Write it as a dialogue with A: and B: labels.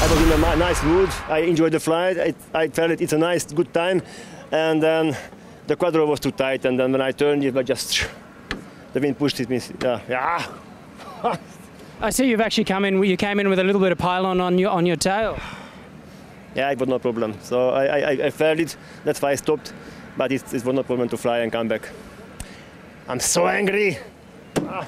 A: I was in a nice mood. I enjoyed the flight. I, I felt it, it's a nice, good time. And then the quadro was too tight. And then when I turned, it was just the wind pushed it. Yeah, yeah.
B: I see you've actually come in. You came in with a little bit of pylon on your on your tail.
A: Yeah, it was no problem. So I, I, I felt it. That's why I stopped. But it, it was no problem to fly and come back. I'm so angry. Ah.